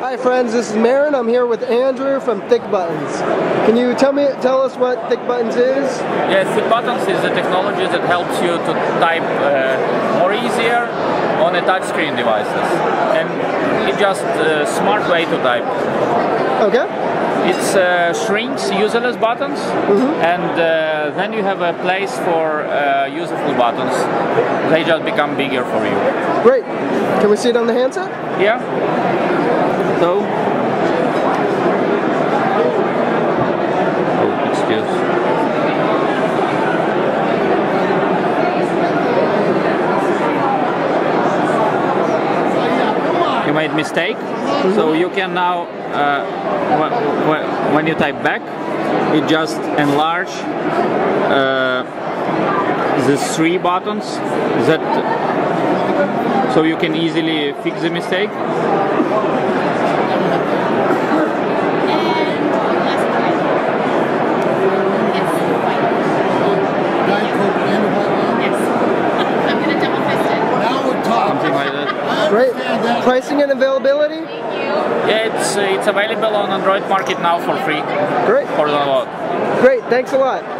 Hi friends, this is Marin. I'm here with Andrew from Thick Buttons. Can you tell me, tell us what Thick Buttons is? Yes, Thick Buttons is a technology that helps you to type uh, more easier on a touchscreen devices, and it's just a smart way to type. Okay. It uh, shrinks userless buttons, mm -hmm. and uh, then you have a place for uh, useful buttons. They just become bigger for you. Great. Can we see it on the handset? Yeah. Oh, excuse. You made mistake, so you can now, uh, when you type back, it just enlarge uh, the three buttons that so you can easily fix the mistake. Great. Pricing and availability? Yeah, it's uh, it's available on Android market now for free. Great. For download. Great. Thanks a lot.